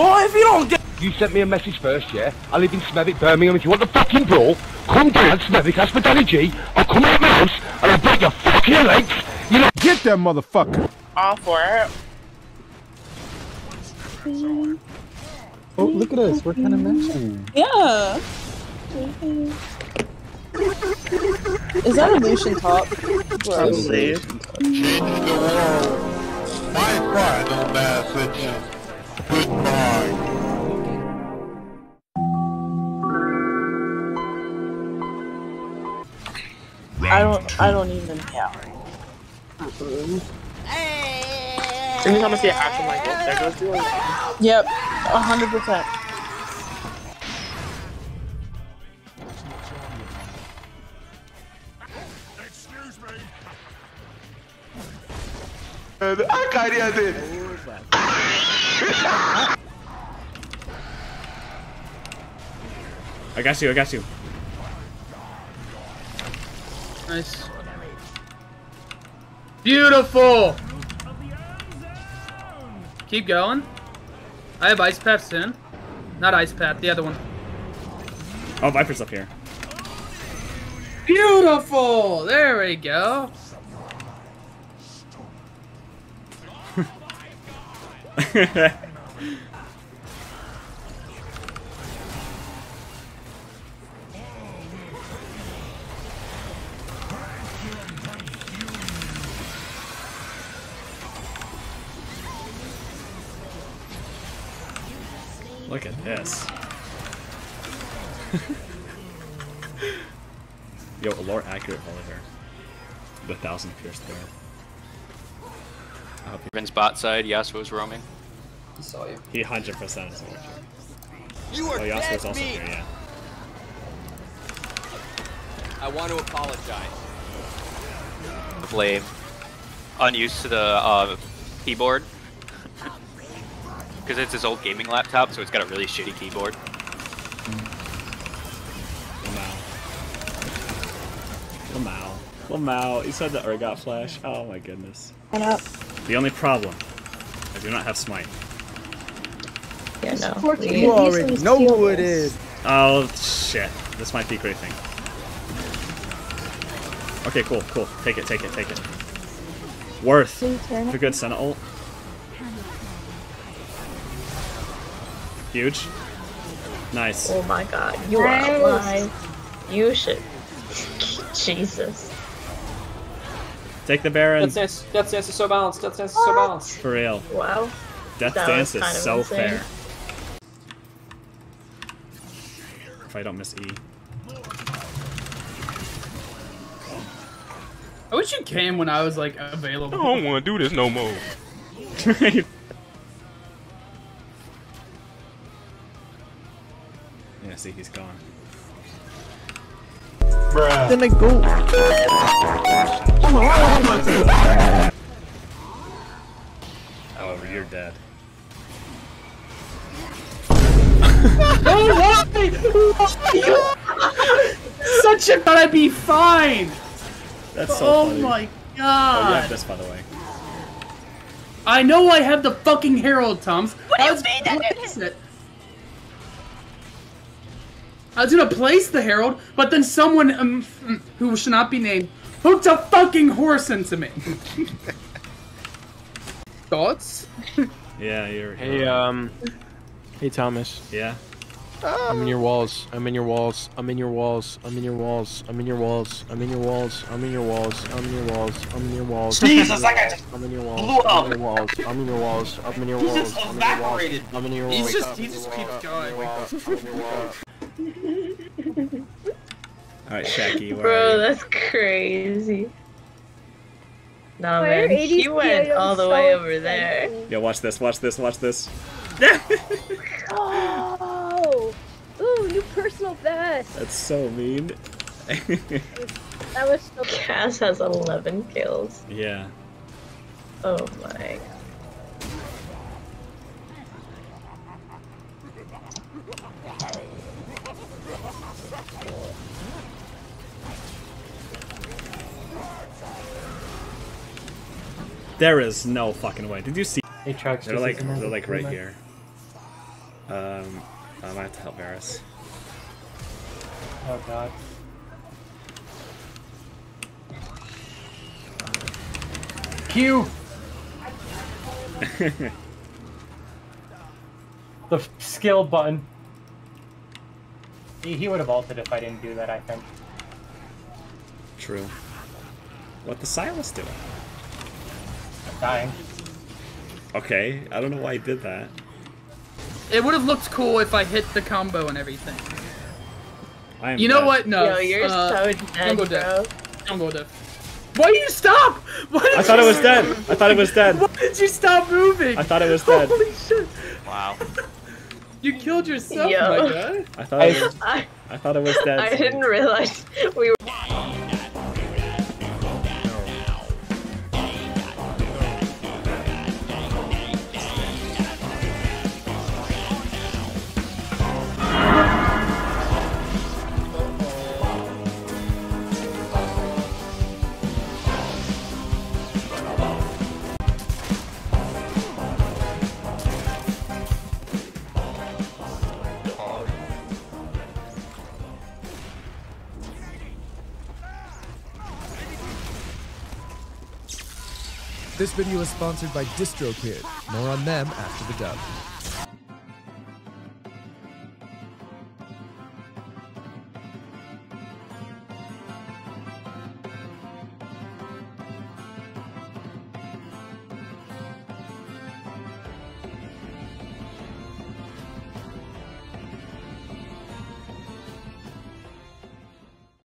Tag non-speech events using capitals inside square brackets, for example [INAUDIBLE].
boy, if you don't get... You sent me a message first, yeah? I live in Smethwick, Birmingham. If you want the fucking brawl, come down Smethwick, ask for Danny G. I'll come out my house and I'll break your fucking legs. You know... Get that motherfucker! All for it. Oh, look at us. We're kind of matching. Yeah. Is that a Lucian top? Probably. My final message. Goodbye. don't. I don't even. Yeah. As soon I'm gonna see a action like this, there goes Julie. Yep, hundred percent. Excuse me. I can't. I got you. I got you nice. Beautiful. Keep going. I have ice path soon. Not ice path, the other one. Oh, Viper's up here. Beautiful. There we go. [LAUGHS] Look at this. [LAUGHS] Yo, a lore accurate Oliver. The thousand pierced there. I hope Vin's bot side, Yasuo's roaming. He saw you. he 100% is a watcher. You are Oh, Yasuo's dead also meat. here, yeah. I want to apologize. Blame. Unused to the uh, keyboard. Because it's his old gaming laptop, so it's got a really shitty keyboard. Lamau. Lamau. He said the Urgot flash. Oh my goodness. What up? The only problem, I do not have smite. Yeah, no. You already know who it is. Oh shit. This might be griefing. Okay, cool, cool. Take it, take it, take it. Worth. For good Senna ult. Huge. Nice. Oh my god, you are alive. You should. Jesus. Take the Baron. Death Dance, Death Dance is so balanced. Death Dance is so balanced. For real. Wow. Death That Dance is so insane. fair. If I don't miss E. I wish you came when I was like available. I don't want to do this no more. yeah, [LAUGHS] see, he's gone. Then I go. However, you're dead. [LAUGHS] Oh, why? Such a gotta be fine. That's so oh funny. my Oh, you god. have this, by the way. I know I have the fucking Herald, Tom's. What do you mean that I was gonna place the Herald, but then someone um, mm, who should not be named hooked a fucking horse into me. Thoughts? Yeah, you're. Hey, um, hey Thomas. Yeah. I'm in your walls. I'm in your walls. I'm in your walls. I'm in your walls. I'm in your walls. I'm in your walls. I'm in your walls. I'm in your walls. I'm in your walls. Jesus, that guy just I'm in your walls. blew up. I'm in your walls. I'm in your walls. I'm in your He walls. just I'm in your walls. evaporated. I'm in your walls. He's just- I'm he just keeps going. I'm in your walls. I'm in your walls. Alright, Shaggy, where Bro, are you? that's crazy. Nah, Why man, he went items all the so way over there. expensive? Yeah, watch this, watch this, watch this. [LAUGHS] Oh! Ooh, new personal best! That's so mean. [LAUGHS] That was so [LAUGHS] Cass has 11 kills. yeah. Oh my. There is no fucking way. Did you see? Hey, Chuck. They're like, they're like right here. Um, I might have to help Varus. Oh god. Q! [LAUGHS] the skill button. He, he would have ulted if I didn't do that, I think. True. What the Sylas doing? I'm dying. Okay, I don't know why he did that. It would have looked cool if I hit the combo and everything. I am You know dead. what? No. Yo, you're uh, so Don't dead, go bro. deaf. Don't go deaf. Why you stop? Why did I thought it was dead. I thought it was dead. Why did you stop moving? I thought it was dead. Holy shit! Wow. [LAUGHS] You killed yourself, Yo. my guy. I thought it [LAUGHS] was, I, I thought it was dead. I didn't realize we were. This video is sponsored by DistroKid. More on them after the dub.